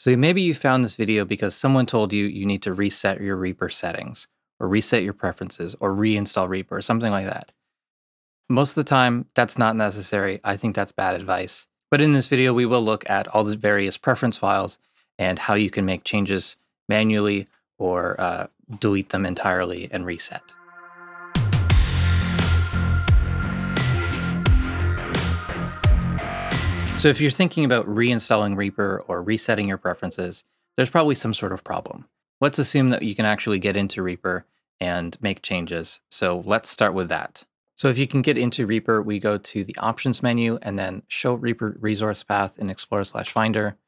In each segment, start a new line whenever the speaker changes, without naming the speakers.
So maybe you found this video because someone told you you need to reset your Reaper settings or reset your preferences or reinstall Reaper or something like that. Most of the time, that's not necessary. I think that's bad advice. But in this video, we will look at all the various preference files and how you can make changes manually or uh, delete them entirely and reset. So if you're thinking about reinstalling Reaper or resetting your preferences, there's probably some sort of problem. Let's assume that you can actually get into Reaper and make changes. So let's start with that. So if you can get into Reaper, we go to the options menu and then show Reaper resource path in Explorer slash Finder.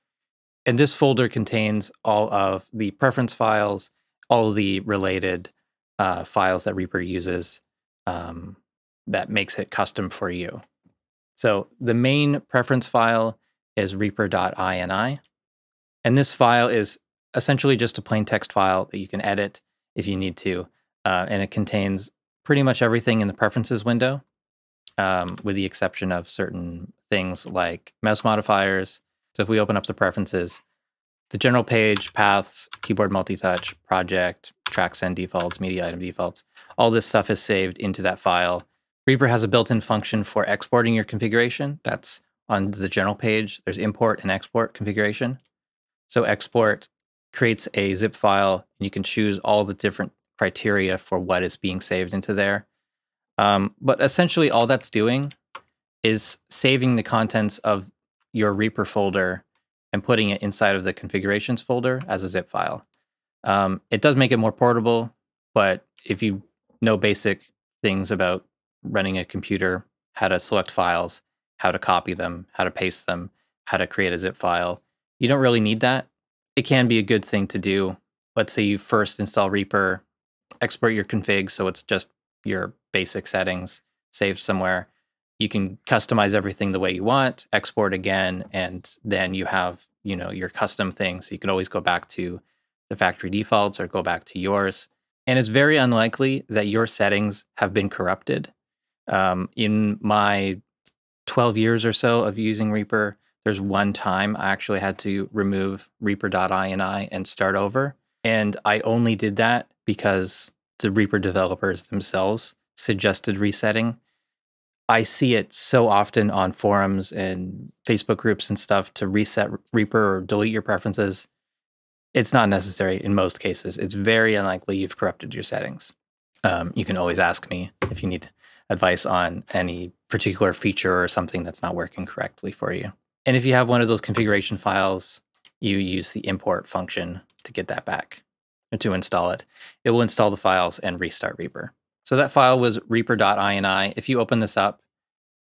And this folder contains all of the preference files, all of the related uh, files that Reaper uses um, that makes it custom for you. So the main preference file is reaper.ini. And this file is essentially just a plain text file that you can edit if you need to. Uh, and it contains pretty much everything in the preferences window, um, with the exception of certain things like mouse modifiers. So if we open up the preferences, the general page, paths, keyboard multi-touch, project, tracks send defaults, media item defaults, all this stuff is saved into that file Reaper has a built-in function for exporting your configuration. That's on the general page. There's import and export configuration. So export creates a zip file, and you can choose all the different criteria for what is being saved into there. Um, but essentially, all that's doing is saving the contents of your Reaper folder and putting it inside of the configurations folder as a zip file. Um, it does make it more portable, but if you know basic things about running a computer, how to select files, how to copy them, how to paste them, how to create a zip file. You don't really need that. It can be a good thing to do. Let's say you first install Reaper, export your config so it's just your basic settings saved somewhere. You can customize everything the way you want, export again, and then you have, you know, your custom things. So you can always go back to the factory defaults or go back to yours. And it's very unlikely that your settings have been corrupted um, in my 12 years or so of using Reaper, there's one time I actually had to remove reaper.ini and start over. And I only did that because the Reaper developers themselves suggested resetting. I see it so often on forums and Facebook groups and stuff to reset Reaper or delete your preferences. It's not necessary in most cases. It's very unlikely you've corrupted your settings. Um, you can always ask me if you need advice on any particular feature or something that's not working correctly for you. And if you have one of those configuration files, you use the import function to get that back or to install it. It will install the files and restart Reaper. So that file was reaper.ini. If you open this up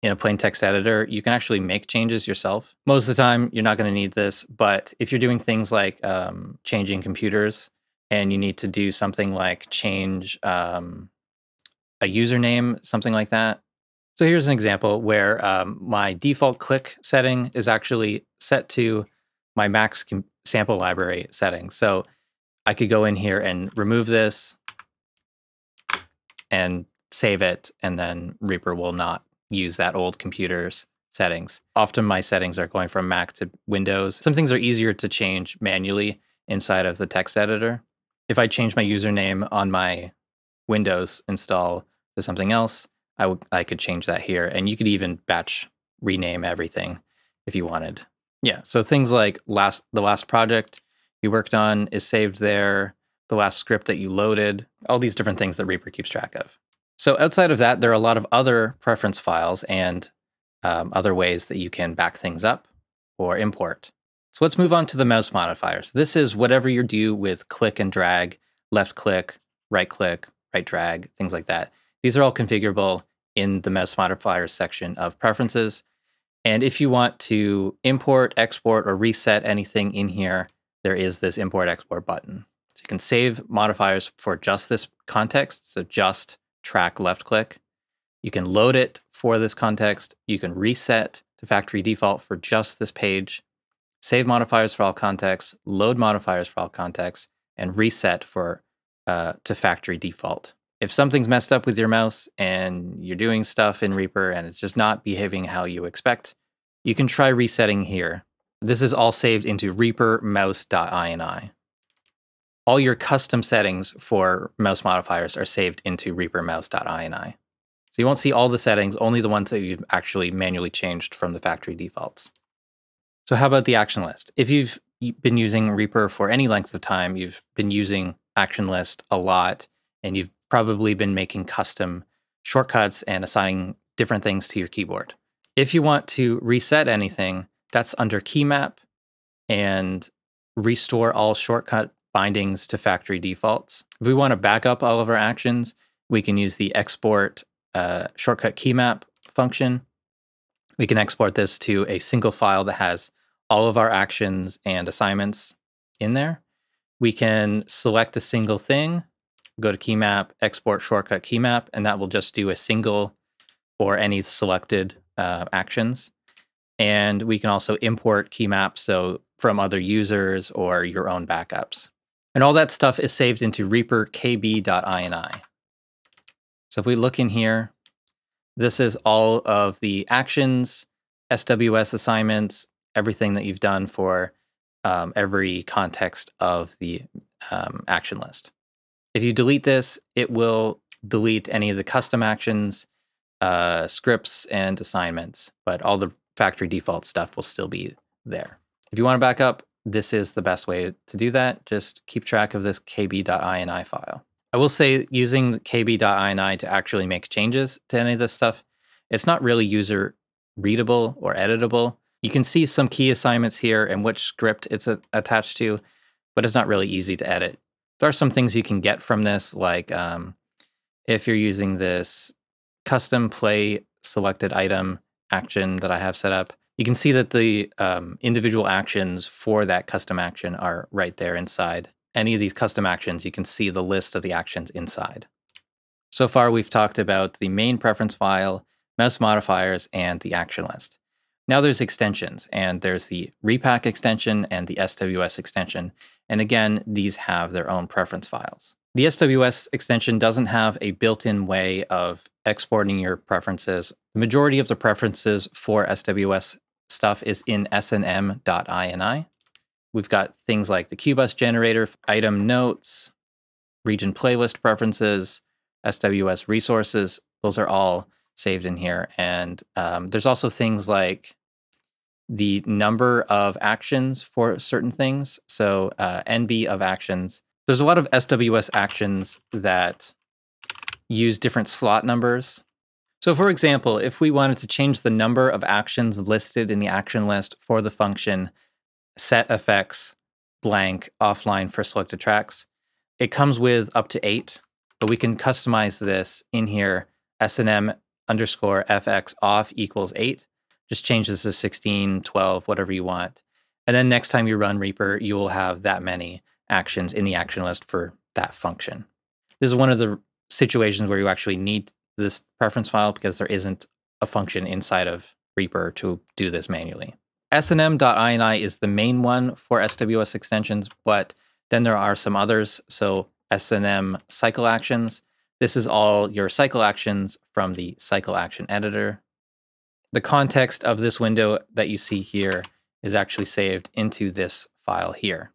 in a plain text editor, you can actually make changes yourself. Most of the time, you're not going to need this, but if you're doing things like um, changing computers and you need to do something like change um, a username, something like that. So here's an example where um, my default click setting is actually set to my max sample library setting. So I could go in here and remove this and save it, and then Reaper will not use that old computer's settings. Often my settings are going from Mac to Windows. Some things are easier to change manually inside of the text editor. If I change my username on my Windows install to something else, I would I could change that here, and you could even batch rename everything if you wanted. Yeah, so things like last the last project you worked on is saved there. The last script that you loaded, all these different things that Reaper keeps track of. So outside of that, there are a lot of other preference files and um, other ways that you can back things up or import. So let's move on to the mouse modifiers. This is whatever you do with click and drag, left click, right click, right drag, things like that. These are all configurable in the mouse modifiers section of preferences. And if you want to import, export, or reset anything in here, there is this import export button. So you can save modifiers for just this context, so just track left click. You can load it for this context. You can reset to factory default for just this page, save modifiers for all contexts, load modifiers for all contexts, and reset for uh, to factory default if something's messed up with your mouse and you're doing stuff in Reaper and it's just not behaving how you expect, you can try resetting here. This is all saved into Reaper mouse.ini. All your custom settings for mouse modifiers are saved into Reaper mouse.ini. So you won't see all the settings, only the ones that you've actually manually changed from the factory defaults. So how about the action list? If you've been using Reaper for any length of time, you've been using action list a lot, and you've probably been making custom shortcuts and assigning different things to your keyboard. If you want to reset anything, that's under key map and restore all shortcut bindings to factory defaults. If we want to back up all of our actions, we can use the export uh, shortcut key map function. We can export this to a single file that has all of our actions and assignments in there. We can select a single thing, go to key map, export shortcut key map, and that will just do a single or any selected uh, actions. And we can also import key maps so from other users or your own backups. And all that stuff is saved into Reaper kb.ini. So if we look in here, this is all of the actions, SWS assignments, everything that you've done for um, every context of the um, action list. If you delete this, it will delete any of the custom actions, uh, scripts, and assignments, but all the factory default stuff will still be there. If you want to back up, this is the best way to do that. Just keep track of this kb.ini file. I will say using kb.ini to actually make changes to any of this stuff, it's not really user readable or editable. You can see some key assignments here and which script it's a, attached to, but it's not really easy to edit. There are some things you can get from this, like um, if you're using this custom play selected item action that I have set up, you can see that the um, individual actions for that custom action are right there inside. Any of these custom actions, you can see the list of the actions inside. So far, we've talked about the main preference file, mouse modifiers, and the action list. Now there's extensions, and there's the ReaPack extension and the SWS extension. And again, these have their own preference files. The SWS extension doesn't have a built-in way of exporting your preferences. The majority of the preferences for SWS stuff is in snm.ini. We've got things like the Cue Buss generator, item notes, region playlist preferences, SWS resources. Those are all saved in here. And um, there's also things like the number of actions for certain things. So uh, NB of actions. There's a lot of SWS actions that use different slot numbers. So for example, if we wanted to change the number of actions listed in the action list for the function set effects blank offline for selected tracks, it comes with up to eight, but we can customize this in here, snm underscore fx off equals eight just change this to 16, 12, whatever you want. And then next time you run Reaper, you will have that many actions in the action list for that function. This is one of the situations where you actually need this preference file because there isn't a function inside of Reaper to do this manually. snm.ini is the main one for SWS extensions, but then there are some others. So snm cycle actions. This is all your cycle actions from the cycle action editor the context of this window that you see here is actually saved into this file here.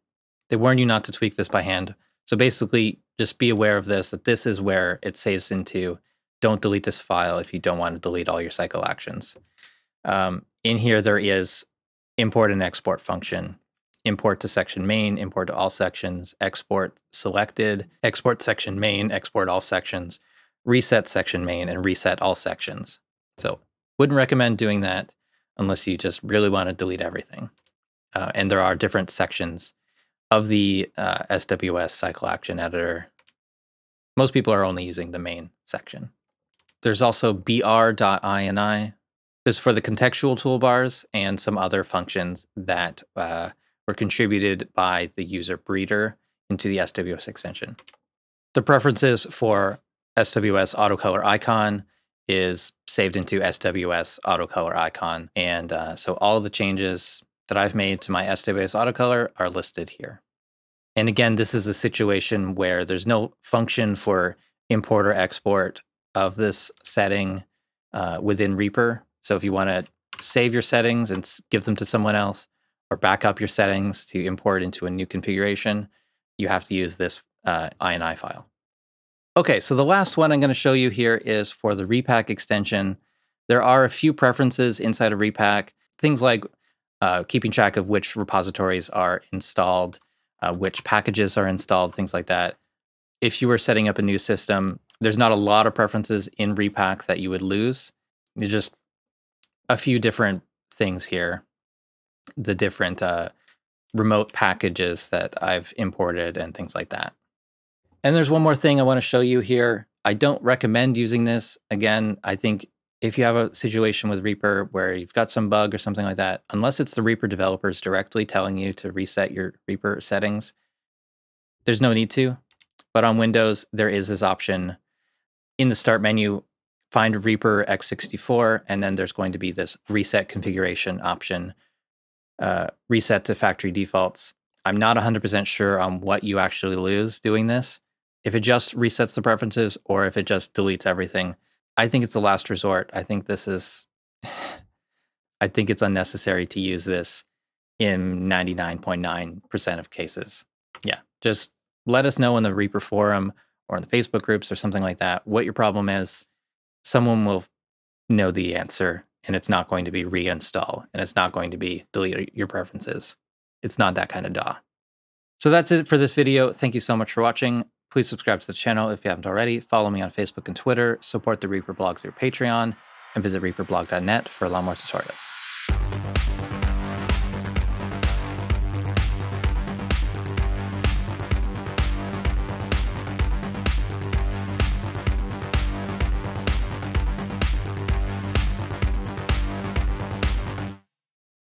They warn you not to tweak this by hand. So basically, just be aware of this, that this is where it saves into. Don't delete this file if you don't want to delete all your cycle actions. Um, in here, there is import and export function. Import to section main, import to all sections, export selected, export section main, export all sections, reset section main, and reset all sections. So wouldn't recommend doing that unless you just really want to delete everything. Uh, and there are different sections of the uh, SWS cycle action editor. Most people are only using the main section. There's also br.ini. This is for the contextual toolbars and some other functions that uh, were contributed by the user breeder into the SWS extension. The preferences for SWS autocolor icon is saved into SWS autocolor icon. And uh, so all the changes that I've made to my SWS autocolor are listed here. And again, this is a situation where there's no function for import or export of this setting uh, within Reaper. So if you want to save your settings and give them to someone else, or back up your settings to import into a new configuration, you have to use this uh, INI file. Okay, so the last one I'm going to show you here is for the ReaPack extension. There are a few preferences inside of ReaPack, things like uh, keeping track of which repositories are installed, uh, which packages are installed, things like that. If you were setting up a new system, there's not a lot of preferences in ReaPack that you would lose. It's just a few different things here. The different uh, remote packages that I've imported and things like that. And there's one more thing I want to show you here. I don't recommend using this. Again, I think if you have a situation with Reaper where you've got some bug or something like that, unless it's the Reaper developers directly telling you to reset your Reaper settings, there's no need to. But on Windows, there is this option in the start menu, find Reaper x64, and then there's going to be this reset configuration option, uh, reset to factory defaults. I'm not 100% sure on what you actually lose doing this if it just resets the preferences or if it just deletes everything. I think it's the last resort. I think this is, I think it's unnecessary to use this in 99.9% of cases. Yeah, just let us know in the Reaper forum or in the Facebook groups or something like that what your problem is. Someone will know the answer and it's not going to be reinstall and it's not going to be delete your preferences. It's not that kind of DAW. So that's it for this video. Thank you so much for watching. Please subscribe to the channel if you haven't already. Follow me on Facebook and Twitter. Support the Reaper blog through Patreon. And visit reaperblog.net for a lot more tutorials.